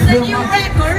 a new record.